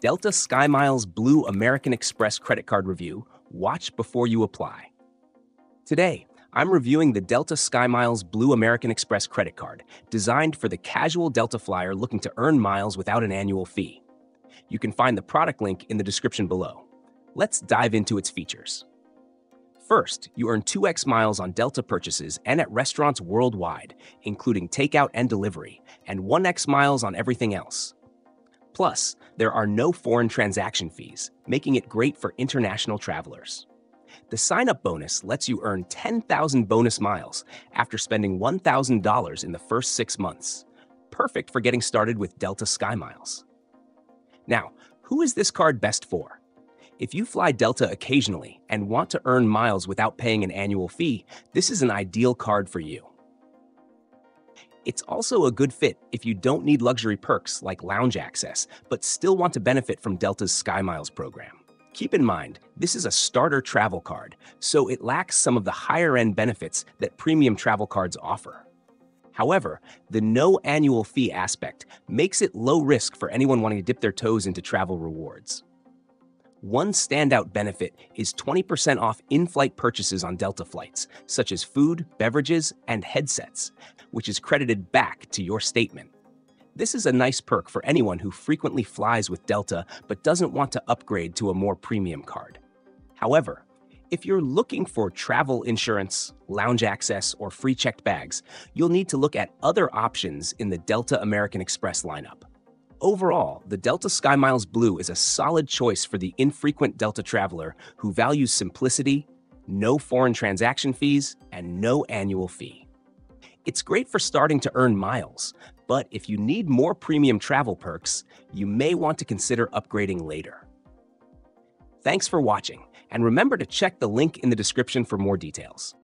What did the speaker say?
Delta SkyMiles Blue American Express credit card review. Watch before you apply. Today, I'm reviewing the Delta SkyMiles Blue American Express credit card, designed for the casual Delta flyer looking to earn miles without an annual fee. You can find the product link in the description below. Let's dive into its features. First, you earn 2x miles on Delta purchases and at restaurants worldwide, including takeout and delivery, and 1x miles on everything else. Plus, there are no foreign transaction fees, making it great for international travelers. The sign up bonus lets you earn 10,000 bonus miles after spending $1,000 in the first six months. Perfect for getting started with Delta SkyMiles. Now, who is this card best for? If you fly Delta occasionally and want to earn miles without paying an annual fee, this is an ideal card for you. It's also a good fit if you don't need luxury perks like lounge access, but still want to benefit from Delta's SkyMiles program. Keep in mind, this is a starter travel card, so it lacks some of the higher end benefits that premium travel cards offer. However, the no annual fee aspect makes it low risk for anyone wanting to dip their toes into travel rewards. One standout benefit is 20% off in flight purchases on Delta flights, such as food, beverages, and headsets, which is credited back to your statement. This is a nice perk for anyone who frequently flies with Delta but doesn't want to upgrade to a more premium card. However, if you're looking for travel insurance, lounge access, or free checked bags, you'll need to look at other options in the Delta American Express lineup. Overall, the Delta SkyMiles Blue is a solid choice for the infrequent Delta traveler who values simplicity, no foreign transaction fees, and no annual fee. It's great for starting to earn miles, but if you need more premium travel perks, you may want to consider upgrading later. Thanks for watching, and remember to check the link in the description for more details.